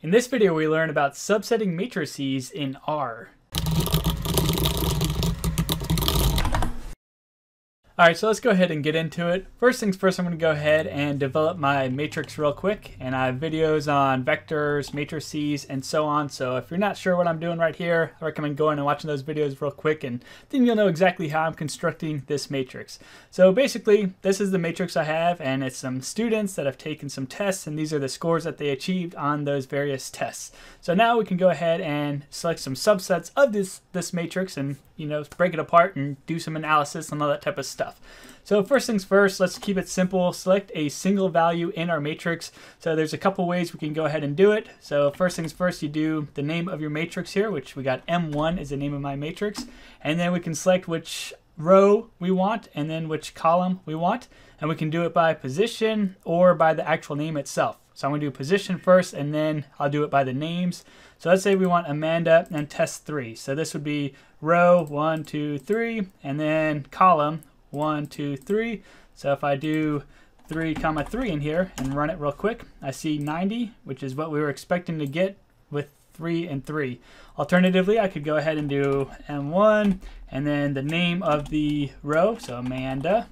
In this video, we learn about subsetting matrices in R. Alright, so let's go ahead and get into it. First things first, I'm to go ahead and develop my matrix real quick. And I have videos on vectors, matrices, and so on. So if you're not sure what I'm doing right here, I recommend going and watching those videos real quick. And then you'll know exactly how I'm constructing this matrix. So basically, this is the matrix I have. And it's some students that have taken some tests. And these are the scores that they achieved on those various tests. So now we can go ahead and select some subsets of this, this matrix and you know, break it apart and do some analysis and all that type of stuff. So first things first, let's keep it simple. Select a single value in our matrix. So there's a couple ways we can go ahead and do it. So first things first, you do the name of your matrix here, which we got M1 is the name of my matrix. And then we can select which row we want and then which column we want. And we can do it by position or by the actual name itself. So I'm going to do position first and then I'll do it by the names. So let's say we want Amanda and test three. So this would be row one, two, three, and then column one, two, three. So if I do three comma three in here and run it real quick, I see 90, which is what we were expecting to get with three and three. Alternatively, I could go ahead and do M1 and then the name of the row, so Amanda,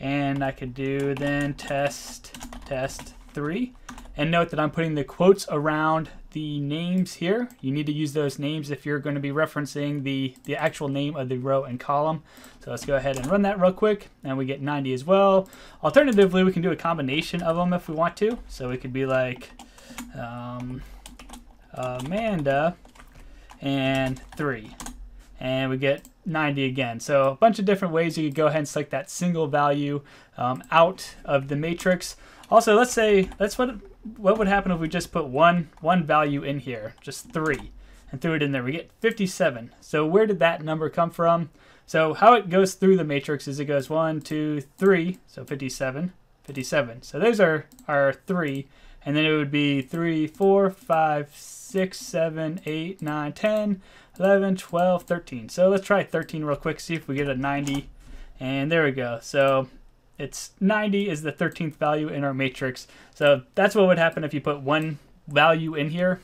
and I could do then test, test three. And note that I'm putting the quotes around the names here. You need to use those names if you're going to be referencing the, the actual name of the row and column. So let's go ahead and run that real quick. And we get 90 as well. Alternatively, we can do a combination of them if we want to. So it could be like um, Amanda and 3. And we get 90 again. So a bunch of different ways you could go ahead and select that single value um, out of the matrix. Also, let's say, that's what what would happen if we just put one one value in here, just three, and threw it in there? We get 57. So where did that number come from? So how it goes through the matrix is it goes one, two, three, so 57, 57. So those are our three, and then it would be three, four, five, six, seven, eight, nine, 10, 11, 12, 13. So let's try 13 real quick, see if we get a 90. And there we go. So it's 90 is the 13th value in our matrix. So that's what would happen if you put one value in here.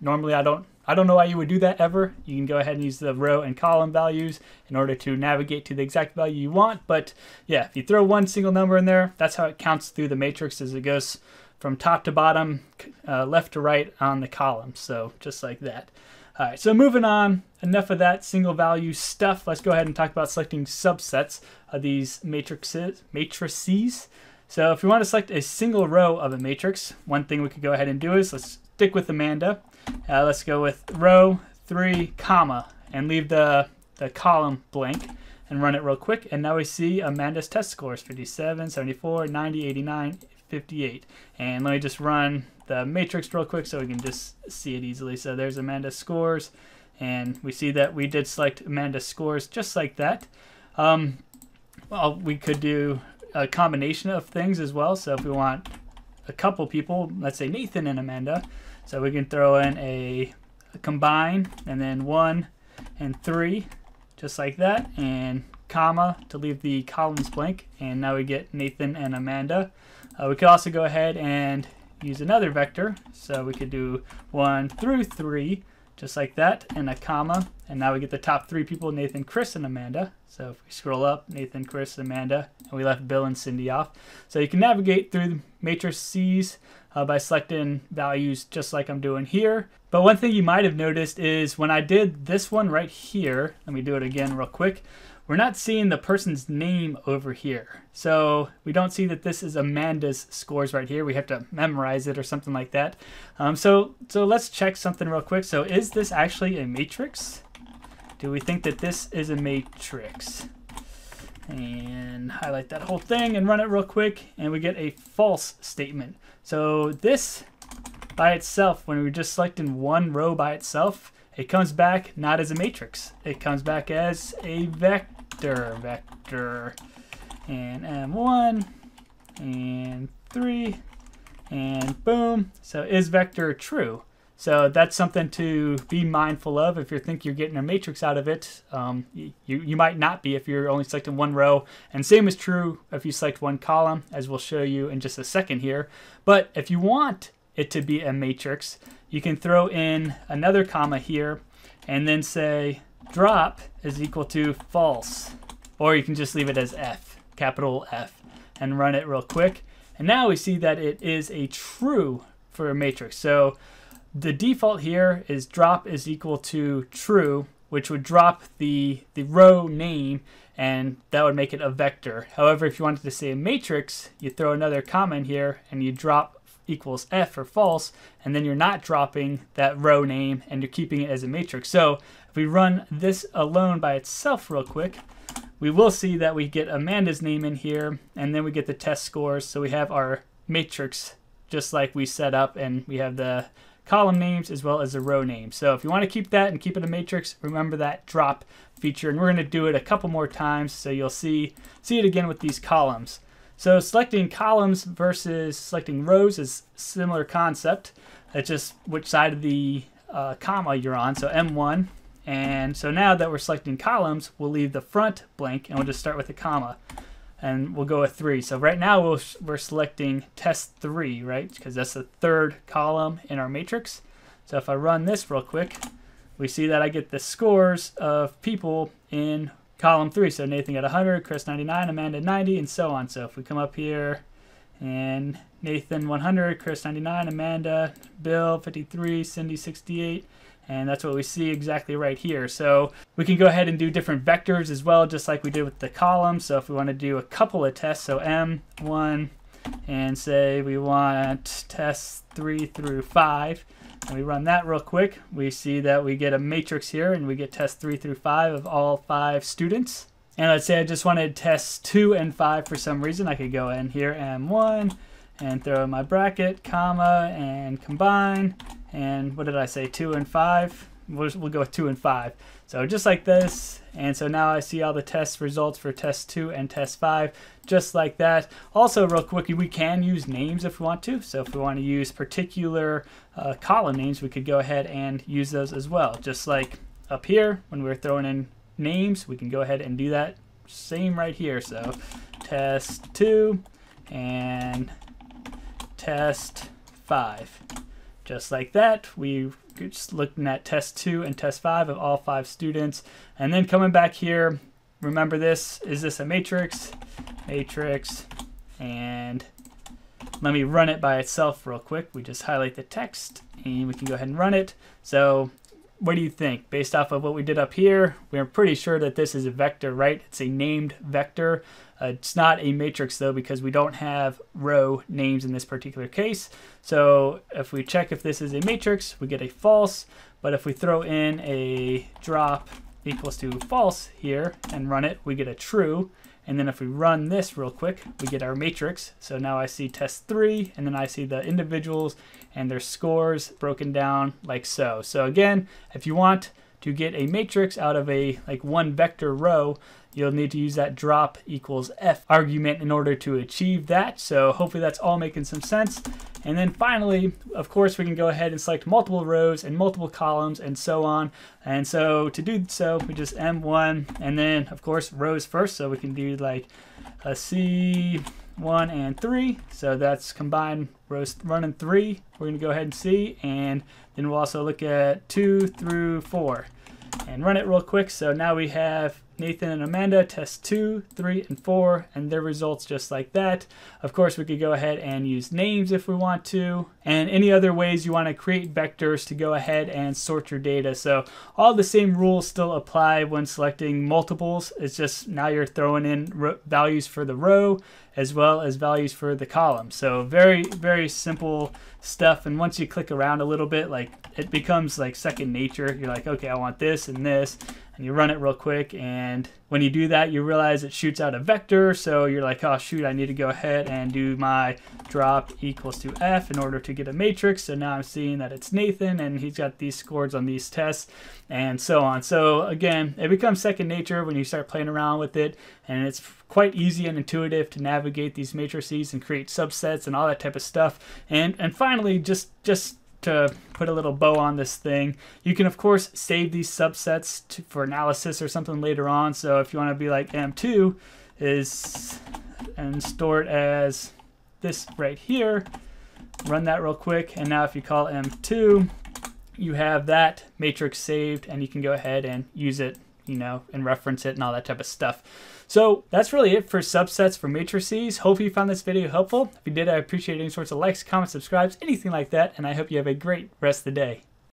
Normally I don't I don't know why you would do that ever. You can go ahead and use the row and column values in order to navigate to the exact value you want. But yeah, if you throw one single number in there, that's how it counts through the matrix as it goes from top to bottom, uh, left to right on the column. So just like that. All right, so moving on, enough of that single value stuff. Let's go ahead and talk about selecting subsets of these matrices. matrices. So if we want to select a single row of a matrix, one thing we could go ahead and do is let's stick with Amanda. Uh, let's go with row 3, comma, and leave the, the column blank and run it real quick. And now we see Amanda's test scores, 57, 74, 90, 89, 58. And let me just run the matrix real quick so we can just see it easily. So there's Amanda's scores, and we see that we did select Amanda's scores just like that. Um, well, we could do a combination of things as well. So if we want a couple people, let's say Nathan and Amanda, so we can throw in a, a combine and then one and three, just like that, and comma to leave the columns blank. And now we get Nathan and Amanda. Uh, we could also go ahead and use another vector. So we could do 1 through 3, just like that, and a comma. And now we get the top three people, Nathan, Chris, and Amanda. So if we scroll up, Nathan, Chris, Amanda, and we left Bill and Cindy off. So you can navigate through the matrices uh, by selecting values just like I'm doing here. But one thing you might have noticed is when I did this one right here, let me do it again real quick we're not seeing the person's name over here. So we don't see that this is Amanda's scores right here. We have to memorize it or something like that. Um, so, so let's check something real quick. So is this actually a matrix? Do we think that this is a matrix? And highlight that whole thing and run it real quick and we get a false statement. So this by itself, when we're just selecting one row by itself, it comes back not as a matrix. It comes back as a vector vector, vector, and M1, and 3, and boom. So is vector true? So that's something to be mindful of if you think you're getting a matrix out of it. Um, you, you might not be if you're only selecting one row. And same is true if you select one column, as we'll show you in just a second here. But if you want it to be a matrix, you can throw in another comma here and then say drop is equal to false. Or you can just leave it as F, capital F, and run it real quick. And now we see that it is a true for a matrix. So the default here is drop is equal to true, which would drop the, the row name and that would make it a vector. However, if you wanted to say a matrix, you throw another comma in here and you drop equals F or false, and then you're not dropping that row name and you're keeping it as a matrix. So if we run this alone by itself real quick, we will see that we get Amanda's name in here and then we get the test scores. So we have our matrix just like we set up and we have the column names as well as the row names. So if you want to keep that and keep it a matrix, remember that drop feature. And we're going to do it a couple more times so you'll see, see it again with these columns. So selecting columns versus selecting rows is similar concept. It's just which side of the uh, comma you're on. So M1. And so now that we're selecting columns, we'll leave the front blank and we'll just start with a comma and we'll go with three. So right now we we are selecting test three, right? Because that's the third column in our matrix. So if I run this real quick, we see that I get the scores of people in column three. So Nathan got 100, Chris 99, Amanda 90, and so on. So if we come up here and Nathan 100, Chris 99, Amanda, Bill 53, Cindy 68, and that's what we see exactly right here. So we can go ahead and do different vectors as well, just like we did with the column. So if we want to do a couple of tests, so M1, and say we want tests 3 through 5, and we run that real quick, we see that we get a matrix here, and we get tests 3 through 5 of all 5 students. And let's say I just wanted tests 2 and 5 for some reason. I could go in here, M1, and throw in my bracket, comma, and combine, and what did I say, 2 and 5? We'll, we'll go with 2 and 5. So just like this, and so now I see all the test results for test 2 and test 5, just like that. Also, real quick, we can use names if we want to. So if we want to use particular uh, column names, we could go ahead and use those as well. Just like up here, when we're throwing in names, we can go ahead and do that. Same right here. So test 2 and test 5. Just like that, we just looking at test two and test five of all five students. And then coming back here, remember this, is this a matrix? Matrix, and let me run it by itself real quick. We just highlight the text and we can go ahead and run it. So what do you think? Based off of what we did up here, we're pretty sure that this is a vector, right? It's a named vector. Uh, it's not a matrix though because we don't have row names in this particular case. So if we check if this is a matrix, we get a false. But if we throw in a drop equals to false here and run it, we get a true. And then if we run this real quick, we get our matrix. So now I see test three, and then I see the individuals and their scores broken down like so. So again, if you want to get a matrix out of a like one vector row, you'll need to use that drop equals f argument in order to achieve that. So hopefully that's all making some sense. And then finally, of course, we can go ahead and select multiple rows and multiple columns and so on. And so to do so, we just M1 and then of course rows first. So we can do like a C1 and 3. So that's combined rows 1 and 3. We're to go ahead and see. And then we'll also look at 2 through 4 and run it real quick. So now we have Nathan and Amanda test 2, 3, and 4, and their results just like that. Of course, we could go ahead and use names if we want to, and any other ways you want to create vectors to go ahead and sort your data. So all the same rules still apply when selecting multiples. It's just now you're throwing in values for the row as well as values for the column. So very, very simple stuff. And once you click around a little bit, like it becomes like second nature. You're like, okay, I want this and this and you run it real quick and when you do that you realize it shoots out a vector so you're like oh shoot I need to go ahead and do my drop equals to F in order to get a matrix so now I'm seeing that it's Nathan and he's got these scores on these tests and so on so again it becomes second nature when you start playing around with it and it's quite easy and intuitive to navigate these matrices and create subsets and all that type of stuff and and finally just just to put a little bow on this thing. You can, of course, save these subsets to, for analysis or something later on. So if you want to be like M2 is and store it as this right here, run that real quick. And now if you call M2, you have that matrix saved and you can go ahead and use it, you know, and reference it and all that type of stuff. So that's really it for subsets for matrices. Hope you found this video helpful. If you did, I appreciate any sorts of likes, comments, subscribes, anything like that. And I hope you have a great rest of the day.